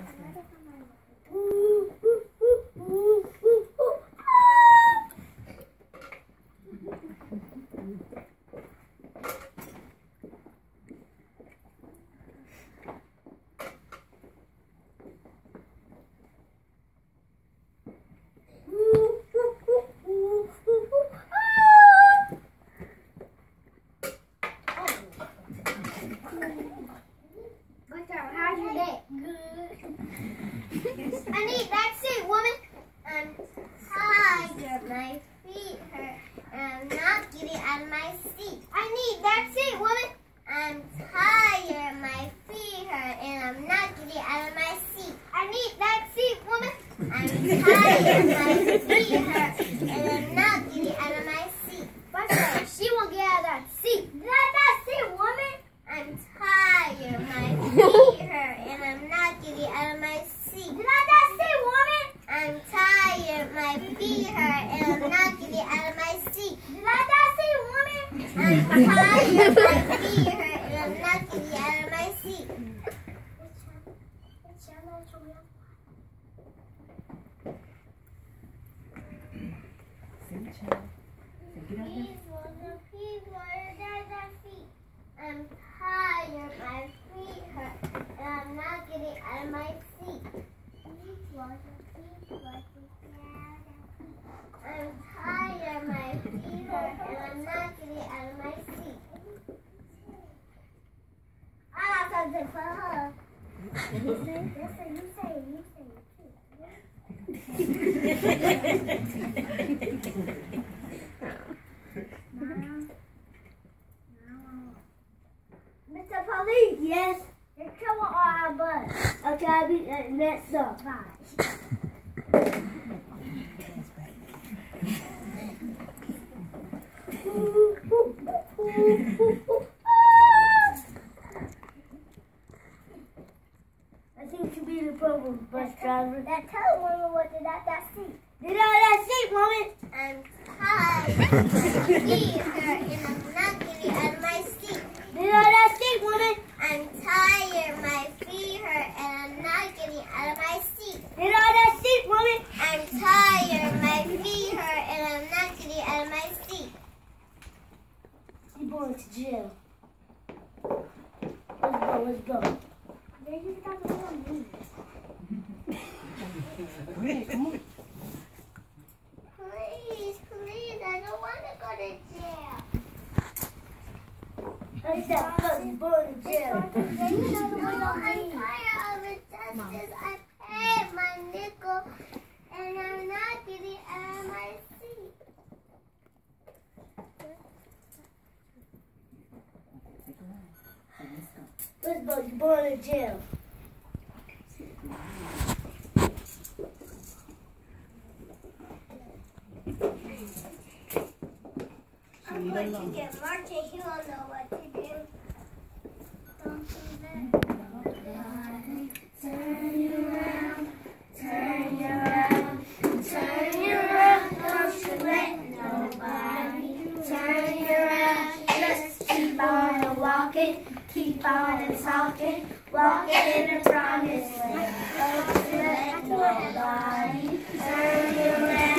Up? How's your day? Good. I need that's it, woman. I'm tired. My feet hurt. And I'm not getting out of my seat. I need that seat, woman. I'm tired. My feet hurt. And I'm not getting out of my seat. I need that seat, woman. I'm tired. My feet hurt. And I'm not getting out of my seat. What's up? She won't get out of that seat. That, that's it, woman. I'm tired. My feet hurt, and I'm not getting out of my seat. Did I not say, woman? I'm tired. My feet hurt, and I'm not getting out of my seat. Did I not say, woman? I'm tired. My feet hurt, and I'm not getting out of my seat. Sing, child. Say, here. Please, woman, please, water down my feet. I'm tired. My feet hurt, and I'm not getting out of my seat. Please, water, please, water down my feet. I'm tired. My feet hurt, and I'm not getting out of my seat. For her. You say, say, you say, you say. Mr. Police, yes. There's trouble on our bus. Okay, I'll be next up. Think to be the problem, bus driver. That tell woman what did that that seat. Did all that seat, woman? I'm tired. My feet hurt and I'm not getting out of my seat. Did all that seat, woman? I'm tired. My feet hurt and I'm not getting out of my seat. Did all that seat, woman? I'm tired. My feet hurt and I'm not getting out of my seat. You're going to jail. Let's go, let's go. They just got Please, please, I don't want to go to jail. Like that boy in jail. No, I'm tired of injustice. I paid my nickel and I'm not getting out of my seat. You're born in jail. To get Marty. He don't know what to do. Don't do that. Turn you around, turn you around, turn you around. Don't you let nobody turn you around. Just keep on walking, keep on talking, walking in the promised land. Don't you let nobody turn you around,